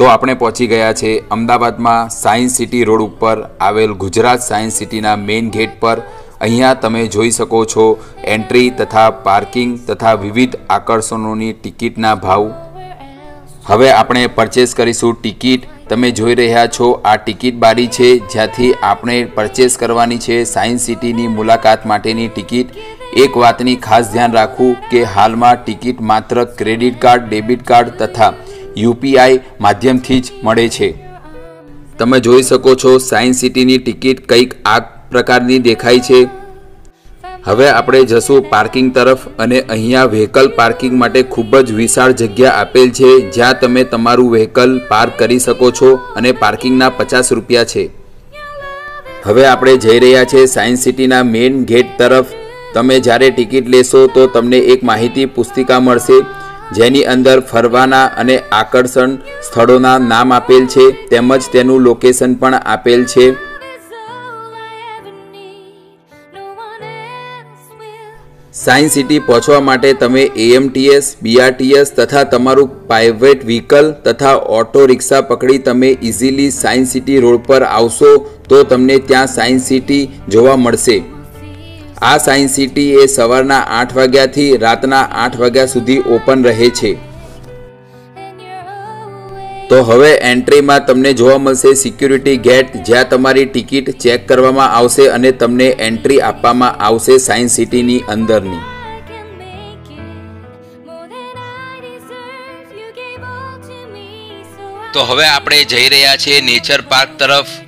તો આપણે પહોંચી ગયા છે અમદાવાદમાં સાયન્સ સિટી રોડ ઉપર આવેલ ગુજરાત સાયન્સ સિટીના મેઇન ગેટ પર. અહીંયા તમે જોઈ શકો છો એન્ટ્રી તથા પાર્કિંગ તથા વિવિધ આકર્ષણોની ટિકિટના ભાવ. હવે આપણે પરચેસ કરીશું ટિકિટ. તમે જોઈ રહ્યા છો આ ટિકિટ બારી છે જ્યાંથી આપણે પરચેસ કરવાની છે સાયન્સ સિટીની મુલાકાત માટેની ટિકિટ. એક વાતની ખાસ ધ્યાન રાખવું કે હાલમાં ટિકિટ માત્ર ક્રેડિટ કાર્ડ, ડેબિટ કાર્ડ તથા યુપીઆઈ માધ્યમથી જ મળે છે. તમે જોઈ શકો છો, સાયન્સ સિટીની ટિકિટ કંઈક આ પ્રકારની દેખાય છે. હવે આપણે જશું પાર્કિંગ તરફ અને અહીંયા વ્હીકલ પાર્કિંગ માટે ખૂબ જ વિશાળ જગ્યા આપેલ છે, જ્યાં તમે તમારું વ્હીકલ પાર્ક કરી શકો છો અને પાર્કિંગના પચાસ રૂપિયા છે. હવે આપણે જઈ રહ્યા છે સાયન્સ સિટીના મેઇન ગેટ તરફ. તમે જ્યારે ટિકિટ લેશો તો તમને એક માહિતી પુસ્તિકા મળશે. જેની અંદર ફરવાના અને આકર્ષણ સ્થળોના નામ આપેલ છે, તેમજ તેનું લોકેશન પણ આપેલ છે. સાયન્સ સિટી પહોંચવા માટે તમે એએમટીએસ બીઆરટીએસ તથા તમારું પ્રાઇવેટ વ્હીકલ તથા ઓટો રિક્ષા પકડી તમે ઇઝીલી સાયન્સ સિટી રોડ પર આવશો તો તમને ત્યાં સાયન્સ સિટી જોવા મળશે. આ સાયન્સ સિટી એ સવારના આઠ વાગ્યાથી રાતના આઠ વાગ્યા સુધી ઓપન રહે છે. તો હવે એન્ટ્રીમાં તમને જોવા મળશે સિક્યુરિટી ગેટ, જ્યાં તમારી ટિકિટ ચેક કરવામાં આવશે અને તમને એન્ટ્રી આપવામાં આવશે સાયન્સ સિટીની અંદરની. તો હવે આપણે જઈ રહ્યા છીએ નેચર પાર્ક તરફ.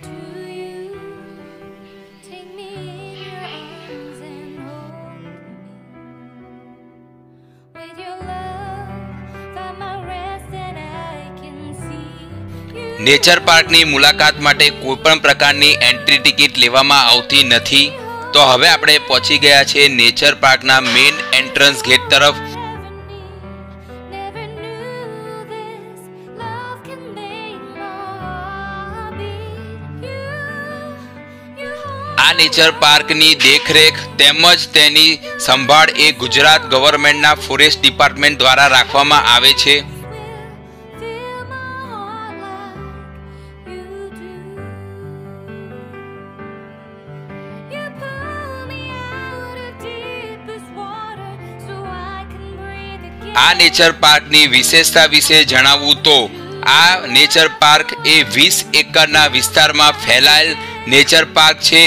નેચર પાર્કની મુલાકાત માટે કોઈ પણ પ્રકારની એન્ટ્રી ટિકિટ લેવામાં આવતી નથી. તો હવે આપણે પહોંચી ગયા છે નેચર પાર્કના મેઇન એન્ટ્રન્સ ગેટ તરફ. આ નેચર પાર્કની દેખરેખ તેમજ તેની સંભાળ એ ગુજરાત ગવર્મેન્ટના ફોરેસ્ટ ડિપાર્ટમેન્ટ દ્વારા રાખવામાં આવે છે. આ નેચર પાર્કની વિશેષતા વિશે જણાવવું તો આ નેચર પાર્ક એ વીસ એકરના વિસ્તારમાં ફેલાયેલ નેચર પાર્ક છે.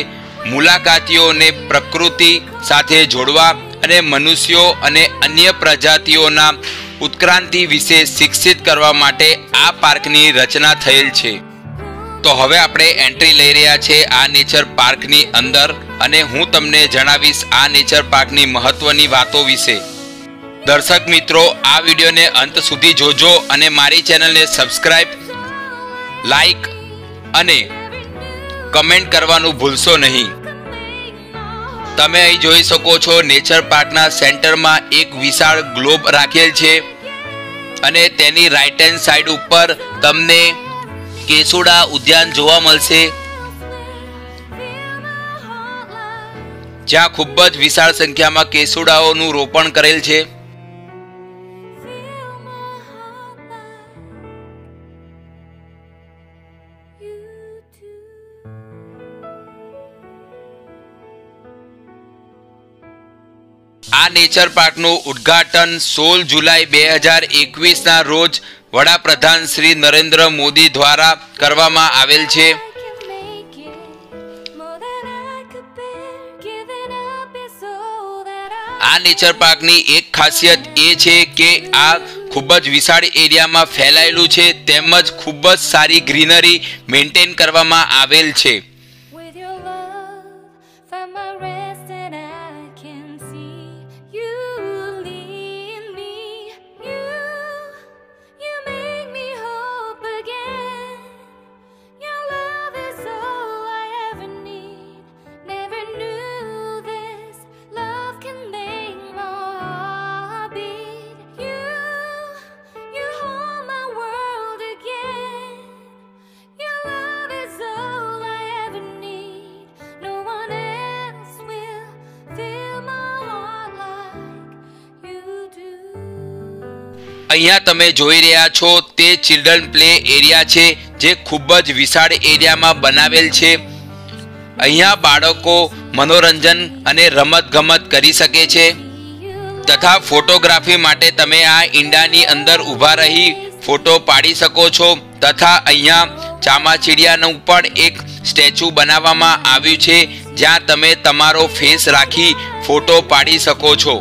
મુલાકાતીઓને પ્રકૃતિ સાથે જોડવા અને મનુષ્યો અને અન્ય પ્રજાતિઓના ઉત્ક્રાંતિ વિશે શિક્ષિત કરવા માટે આ પાર્કની રચના થયેલ છે. તો હવે આપણે એન્ટ્રી લઈ રહ્યા છે આ નેચર પાર્કની અંદર અને હું તમને જણાવીશ આ નેચર પાર્કની મહત્વની વાતો વિશે. દર્શક મિત્રો, આ વિડીયોને અંત સુધી જોજો અને મારી ચેનલને સબસ્ક્રાઇબ લાઈક અને કમેન્ટ કરવાનું ભૂલશો નહીં. તમે અહીં જોઈ શકો છો, નેચર પાર્કના સેન્ટરમાં એક વિશાળ ગ્લોબ રાખેલ છે અને તેની રાઈટ હેન્ડ સાઈડ ઉપર તમને કેસુડા ઉદ્યાન જોવા મળશે. જ્યાં ખૂબ જ વિશાળ સંખ્યામાં કેસુડાઓનું રોપણ કરેલ છે. નેચર પાર્કનું ઉદ્ઘાટન સોળ જુલાઈ બે હજાર એકવીસના રોજ વડાપ્રધાન શ્રી નરેન્દ્ર મોદી દ્વારા કરવામાં આવેલ છે. આ નેચર પાર્કની એક ખાસિયત એ છે કે આ ખૂબ જ વિશાળ એરિયામાં ફેલાયેલું છે, તેમજ ખૂબ જ સારી ગ્રીનરી મેન્ટેન કરવામાં આવેલ છે. અહીંયા તમે જોઈ રહ્યા છો તે ચિલ્ડ્રન પ્લે એરિયા છે, જે ખૂબ જ વિશાળ એરિયામાં બનાવેલ છે. અહીંયા બાળકો મનોરંજન અને રમતગમત કરી શકે છે. તથા ફોટોગ્રાફી માટે તમે આ ઈંડાની અંદર ઊભા રહી ફોટો પાડી શકો છો. તથા અહીંયા ચામાચીડિયાનું પણ એક સ્ટેચ્યુ બનાવવામાં આવ્યું છે, જ્યાં તમે તમારો ફેસ રાખી ફોટો પાડી શકો છો.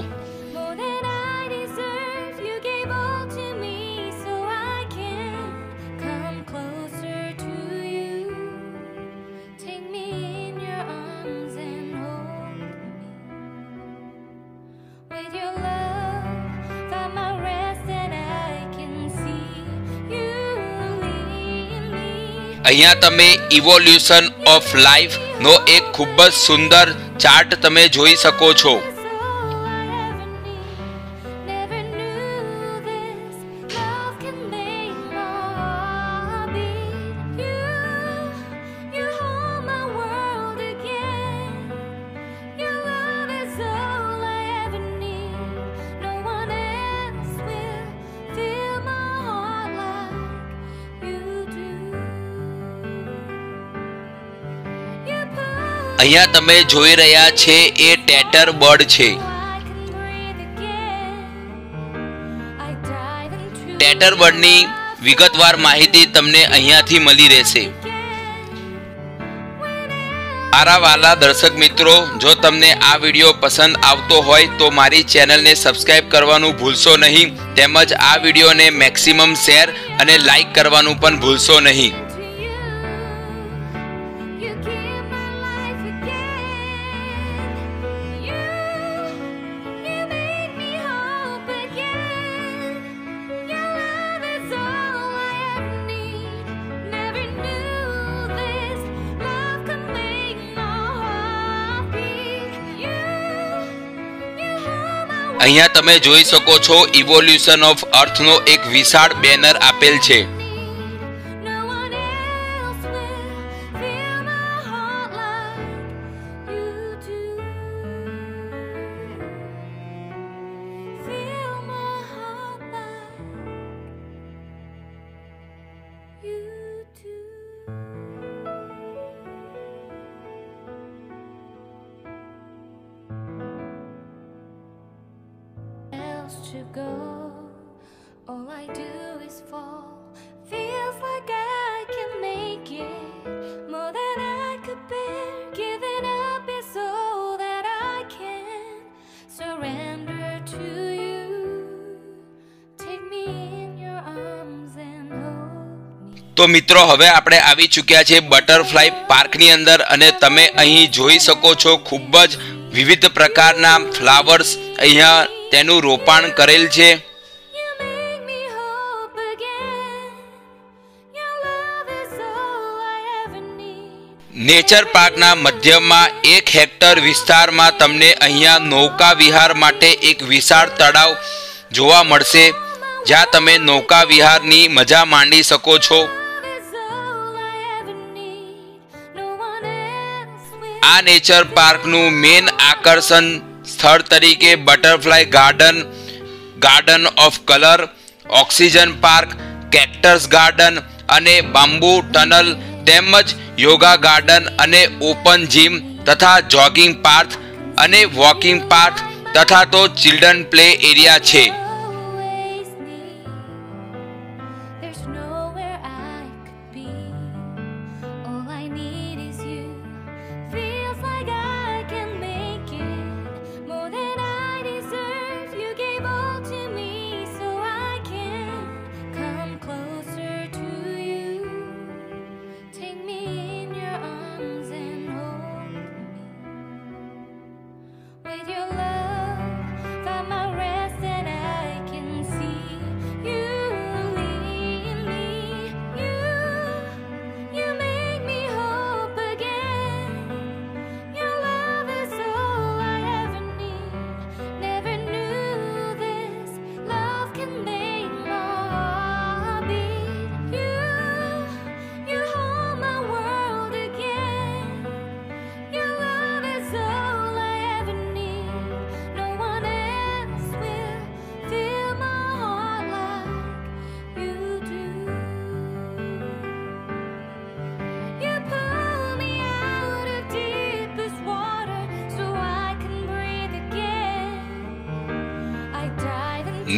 અહીંયા તમે ઇવોલ્યુશન ઓફ લાઈફ નો એક ખૂબ જ સુંદર ચાર્ટ તમે જોઈ શકો છો. અહીંયા તમે જોઈ રહ્યા છે, એ ટેટર બર્ડ છે. ટેટર બર્ડની વિગતવાર માહિતી તમને અહીંયાથી મળી રહેશે. મારા વાલા દર્શક મિત્રો, જો તમને આ વીડિયો પસંદ આવતો હોય તો મારી ચેનલને સબસ્ક્રાઇબ કરવાનું ભૂલશો નહીં, તેમજ આ વિડીયોને મેક્સિમમ શેર અને લાઈક કરવાનું પણ ભૂલશો નહીં. અહીંયા તમે જોઈ શકો છો ઇવોલ્યુશન ઓફ અર્થનો એક વિશાળ બેનર આપેલ છે. To go. All I do is fall. Feels like I can make it more than I could bear. Giving up is all that I can surrender to you. Take me in your arms and hold me. તો મિત્રો હવે આપણે આવી ચૂક્યા છે butterfly પાર્કની અંદર અને તમે અહીં જોઈ શકો છો ખૂબ જ વિવિધ પ્રકારના ફ્લાવર્સ અહીંયા તેનું રોપાણ કરેલ છે. નેચર પાર્કના મધ્યમાં એક હેક્ટર વિસ્તારમાં તમને અહીંયા નૌકા વિહાર માટે એક વિશાળ તળાવ જોવા મળશે જ્યાં તમે નૌકા વિહારની મજા માંડી શકો છો. આ નેચર પાર્કનું મેન આકર્ષણ સ્થળ તરીકે butterfly garden garden of colour, oxygen park cactus garden અને બાંબુ ટનલ તેમજ યોગા ગાર્ડન અને ઓપન જીમ તથા જોગિંગ પાર્ક અને વોકિંગ પાર્ક તથા તો ચિલ્ડ્રન પ્લે એરિયા છે.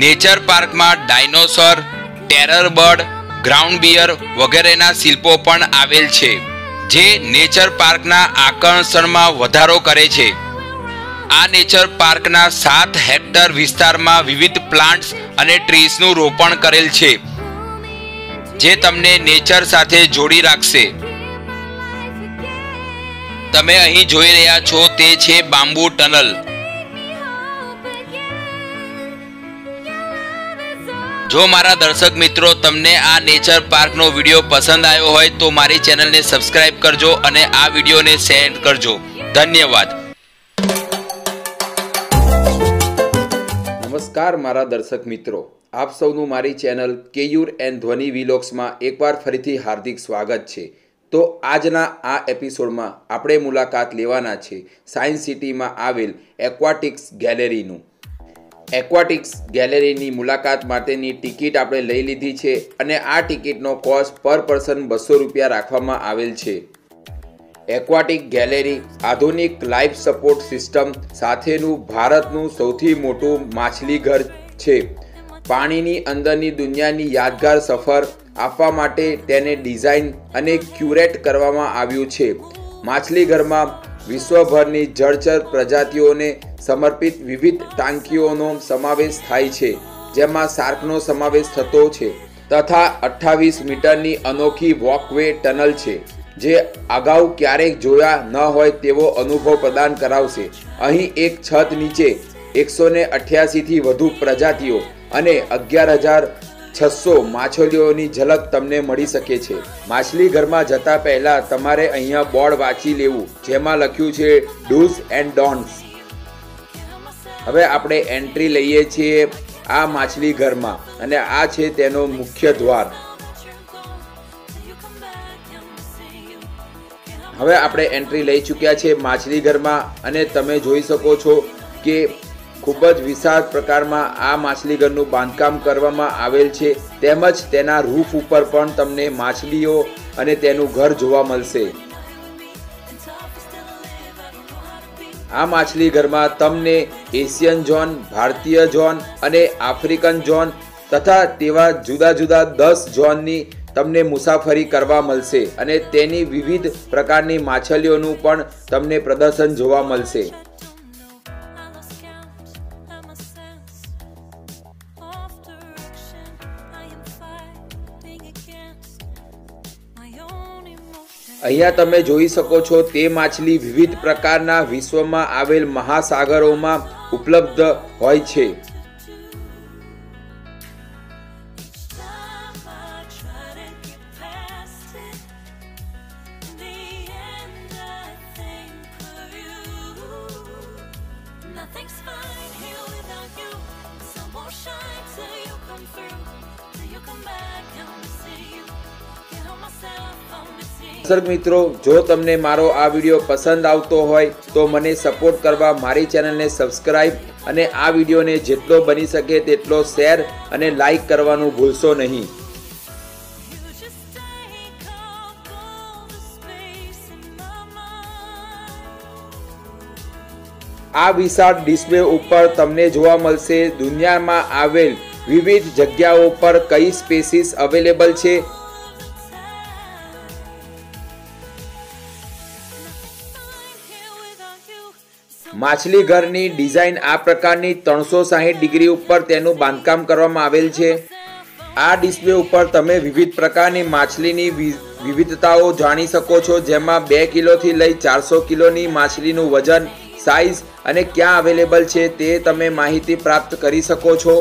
નેચર પાર્કમાં dinosaur, terror bird, ground bear વગેરેના શિલ્પો પણ આવેલ છે, જે નેચર પાર્કના આકર્ષણમાં વધારો કરે છે. આ નેચર પાર્કના સાત હેક્ટર વિસ્તારમાં વિવિધ પ્લાન્ટ્સ અને ટ્રીસનું રોપણ કરેલ છે, જે તમને નેચર સાથે જોડી રાખશે. તમે અહીં જોઈ રહ્યા છો તે છે બાંબુ ટનલ. જો મારા દર્શક મિત્રો તમને આ નેચર પાર્કનો વીડિયો પસંદ આવ્યો હોય તો મારી ચેનલને સબસ્ક્રાઇબ કરજો અને આ વિડીયોને શેર કરજો. ધન્યવાદ. નમસ્કાર મારા દર્શક મિત્રો. આપ સૌનું મારી ચેનલ કેયુર એન્ડ ધ્વનિ વિલોક્સમાં એકવાર ફરીથી હાર્દિક સ્વાગત છે. તો આજના આ એપિસોડમાં આપણે મુલાકાત લેવાના છે. સાયન્સ સિટીમાં આવેલ એક્વાટિક્સ ગેલેરીનું એક્વાટિક્સ ગેલેરીની મુલાકાત માટેની ટિકિટ આપણે લઈ લીધી છે અને આ ટિકિટનો કોસ્ટ પર પર્સન બસો રૂપિયા રાખવામાં આવેલ છે. એક્વાટિક ગેલેરી આધુનિક લાઈફ સપોર્ટ સિસ્ટમ સાથેનું ભારતનું સૌથી મોટું માછલીઘર છે. પાણીની અંદરની દુનિયાની યાદગાર સફર આપવા માટે તેને ડિઝાઇન અને ક્યુરેટ કરવામાં આવ્યું છે. માછલીઘરમાં વિશ્વભરની જળચર પ્રજાતિઓને સમર્પિત વિવિધ ટાંકીઓનો સમાવેશ થાય છે, જેમાં શાર્કનો સમાવેશ થતો છે, તથા અઠ્ઠાવીસ મીટરની અનોખી વોકવે ટનલ છે, જે અગાઉ ક્યારેક જોયા ન હોય તેવો અનુભવ પ્રદાન કરાવશે. અહીં એક છત નીચે એકસો ને અઠ્યાસીથી વધુ પ્રજાતિઓ અને અગિયાર હજાર છસો માછલીઓની ઝલક તમને મળી શકે છે. માછલી ઘરમાં જતા પહેલા તમારે અહીંયા બોર્ડ વાંચી લેવું, જેમાં લખ્યું છે ડૂઝ એન્ડ ડોન્સ હવે આપણે એન્ટ્રી લઈએ છીએ આ માછલી ઘરમાં, અને આ છે તેનો મુખ્ય દ્વાર. હવે આપણે એન્ટ્રી લઈ ચૂક્યા છે માછલી ઘરમાં, અને તમે જોઈ શકો છો કે ખૂબ જ વિશાળ પ્રકારમાં આ માછલીઘરનું બાંધકામ કરવામાં આવેલ છે. તેમજ તેના રૂફ ઉપર પણ તમને માછલીઓ અને તેનું ઘર જોવા મળશે. આ માછલી ઘરમાં તમને એશિયન ઝોન, ભારતીય ઝોન અને આફ્રિકન ઝોન તથા તેવા જુદા જુદા દસ ઝોનની તમને મુસાફરી કરવા મળશે અને તેની વિવિધ પ્રકારની માછલીઓનું પણ તમને પ્રદર્શન જોવા મળશે. અહીંયા તમે જોઈ શકો છો તે માછલી વિવિધ પ્રકારના વિશ્વમાં આવેલ મહાસાગરોમાં ઉપલબ્ધ હોય છે. દર્શક મિત્રો જો તમને મારો આ વીડિયો પસંદ આવતો હોય તો મને સપોર્ટ કરવા મારી ચેનલને સબસ્ક્રાઈબ અને આ વિડીયોને જેટલો બની શકે તેટલો શેર અને લાઈક કરવાનું ભૂલશો નહીં. આ વિશાળ ડિસ્પ્લે ઉપર તમને જોવા મળશે દુનિયામાં આવેલ વિવિધ જગ્યાઓ પર કઈ સ્પેસીસ અવેલેબલ છે માછલી ઘરની ડિઝાઇન આ પ્રકારની ત્રણસો સાહીઠ ડિગ્રી ઉપર તેનું બાંધકામ કરવામાં આવેલ છે. આ ડિસ્પ્લે ઉપર તમે વિવિધ પ્રકારની માછલીની વિવિધતાઓ જાણી શકો છો, જેમાં બે કિલોથી લઈ ચારસો કિલોની માછલીનું વજન સાઇઝ અને ક્યાં અવેલેબલ છે તે તમે માહિતી પ્રાપ્ત કરી શકો છો.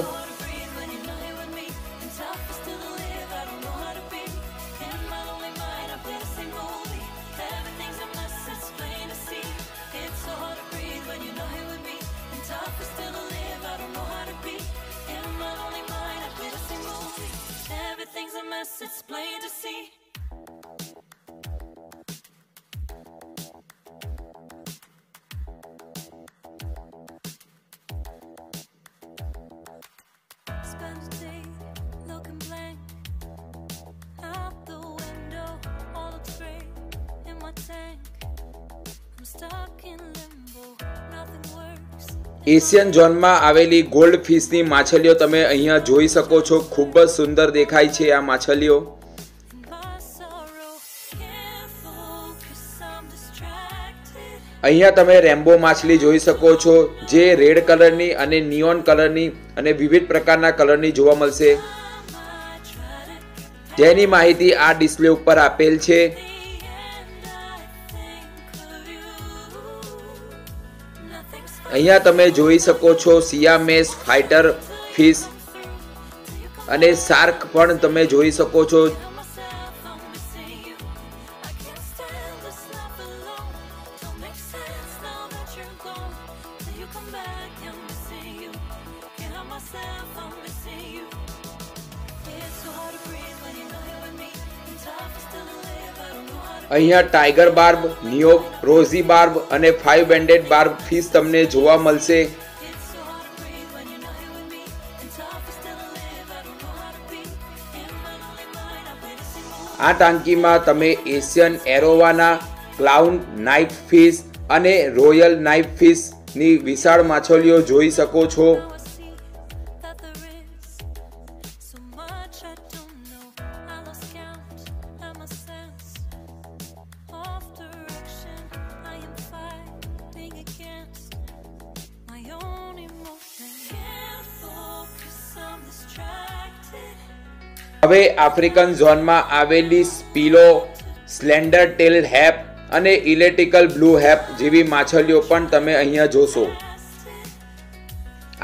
એશિયન ઝોનમાં આવેલી ગોલ્ડ ફિશની માછલીઓ તમે અહીંયા જોઈ શકો છો. ખૂબ જ સુંદર દેખાય છે આ માછલીઓ. અહીંયા તમે રેમ્બો માછલી જોઈ શકો છો, જે રેડ કલરની અને નિયોન કલરની અને વિવિધ પ્રકારના કલરની જોવા મળશે. જેની માહિતી આ ડિસ્પ્લે ઉપર આપેલ છે. અહીંયા તમે જોઈ શકો છો સિયામેસ ફાઇટર ફિશ અને શાર્ક પણ તમે જોઈ શકો છો myself, I'm missing you. It's so hard to breathe when you're not here with me. અહીંયા ટાઈગર બાર્બ નિયોગ રોઝી બાર્બ અને ફાઇવ બેન્ડેડ બાર્બ ફિશ તમને જોવા મળશે. આ ટાંકીમાં તમે Asian arowana clown knife fish અને રોયલ નાઇફ ફિશની વિશાળ માછલીઓ જોઈ શકો છો. હવે આફ્રિકન ઝોનમાં આવેલી સ્પીલો સ્લેન્ડર ટેલ હેપ અને ઇલેક્ટ્રિકલ બ્લુ હેપ જેવી માછલીઓ પણ તમે અહીંયા જોશો.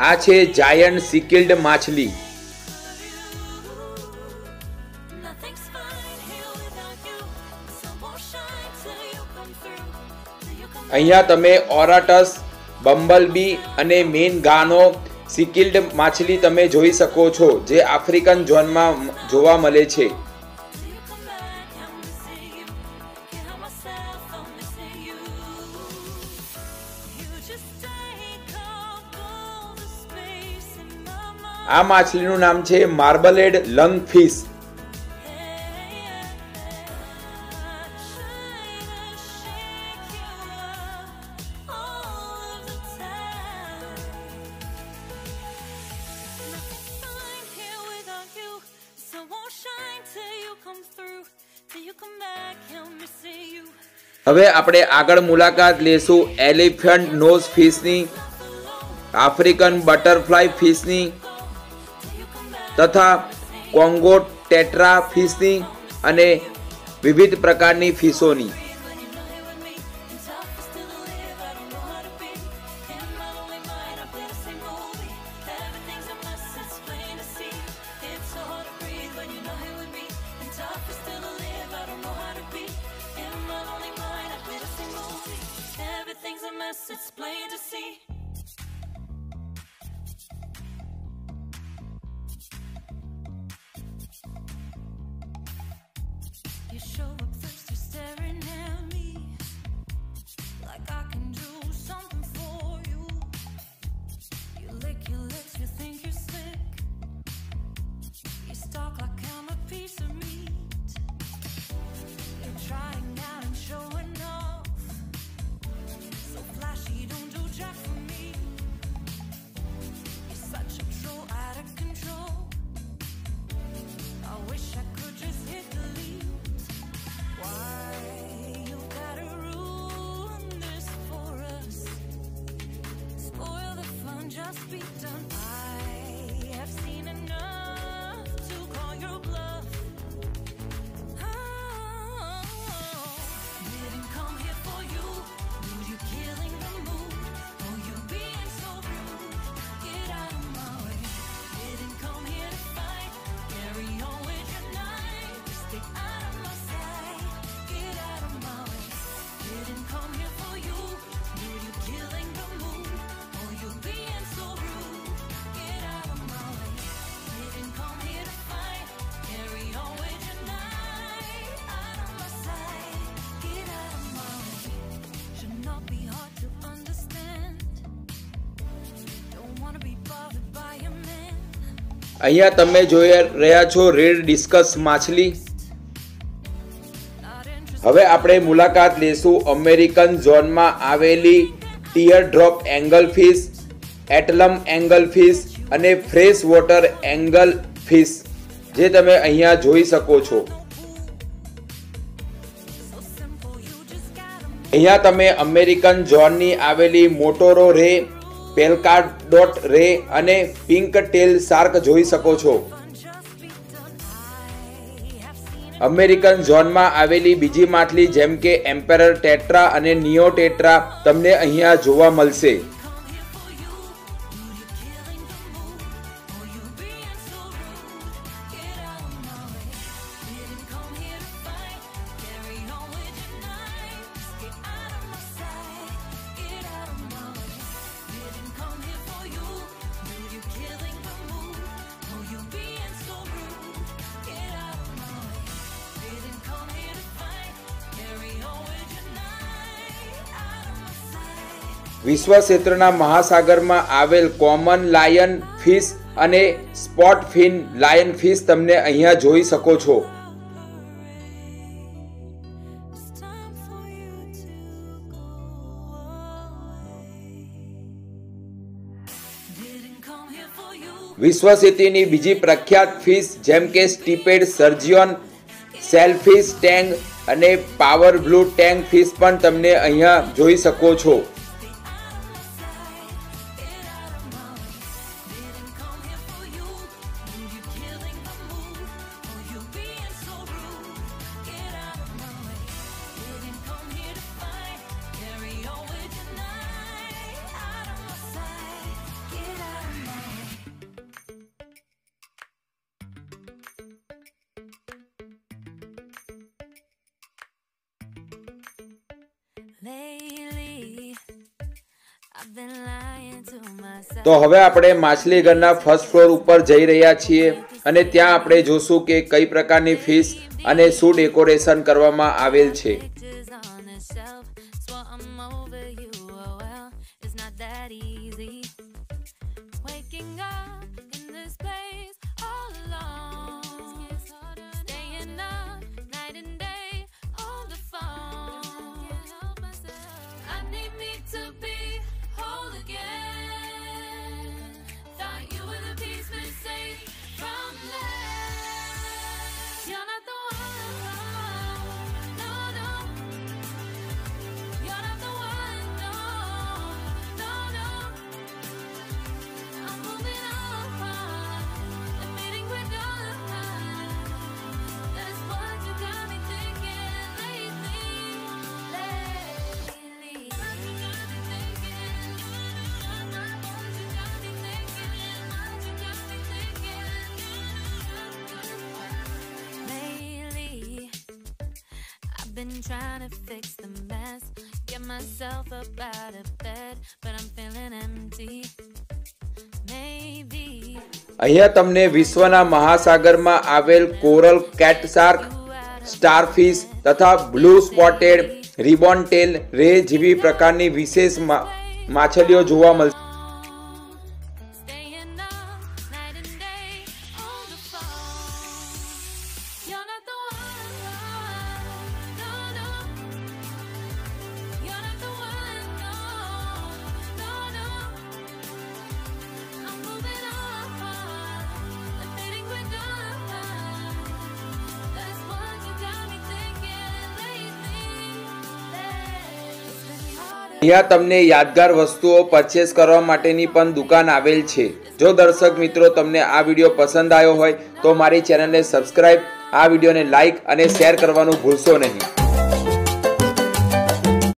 આ છે જાયન્ટ સિકિલ્ડ માછલી. અહીંયા તમે ઓરાટસ બંબલબી અને મેન ગાનો સિકિલ્ડ માછલી તમે જોઈ શકો છો, જે આફ્રિકન ઝોનમાં જોવા મળે છે. આ માછલીનું નામ છે માર્બલેડ લંગ ફિશ હવે આપણે આગળ મુલાકાત લેશું એલિફન્ટ નોઝ ફિશની, આફ્રિકન બટરફ્લાય ફિશની તથા કોંગો ટેટ્રા ફિશની અને વિવિધ પ્રકારની ફિશોની. show. અહીંયા તમે જોઈ રહ્યા છો રેડ ડિસ્કસ માછલી. હવે આપણે મુલાકાત લેશું અમેરિકન ઝોનમાં આવેલી ટીયર ડ્રોપ એંગલ ફિશ, એટલમ એંગલ ફિશ અને ફ્રેશ વોટર એંગલ ફિશ, જે તમે અહીંયા જોઈ શકો છો. અહીંયા તમે અમેરિકન ઝોનની આવેલી મોટોરો રે પેલકાર્ડ ડોટ રે અને પિંક ટેલ શાર્ક જોઈ શકો છો. અમેરિકન ઝોનમાં આવેલી બીજી માછલી જેમ કે એમ્પેરર ટેટ્રા અને નિયો ટેટ્રા તમને અહીંયા જોવા મળશે. વિશ્વ ક્ષેત્રના મહાસાગરમાં આવેલ કોમન લાયન ફિશ અને સ્પોટ ફિન લાયન ફિશ તમને અહીંયા જોઈ શકો છો. વિશ્વ સ્થિતિની બીજી પ્રખ્યાત ફિશ જેમ કે સ્ટીપેડ સર્જિયોન, સેલફિશ ટેંગ અને પાવર બ્લુ ટેંગ ફિશ પણ તમને અહીંયા જોઈ શકો છો તો હવે આપણે માછલી ઘરના ફર્સ્ટ ફ્લોર ઉપર જઈ રહ્યા છીએ અને ત્યાં આપણે જોશું કે કઈ પ્રકારની ફિશ અને શું ડેકોરેશન કરવામાં આવેલ છે. Trying to fix the mess, get myself up out of bed, but I'm feeling empty. Maybe અહીંયા તમને વિશ્વના મહાસાગરમાં આવેલ કોરલ કેટ શાર્ક સ્ટારફિશ તથા blue spotted ribbon tail ray જેવી પ્રકારની વિશેષ માછલીઓ જોવા મળશે અહીંયા તમને યાદગાર વસ્તુઓ પરચેસ કરવા માટેની પણ દુકાન આવેલ છે. જો દર્શક મિત્રો તમને આ વીડિયો પસંદ આવ્યો હોય, તો મારી ચેનલને સબસ્ક્રાઈબ આ વિડીયોને લાઇક અને શેર કરવાનું ભૂલશો નહીં.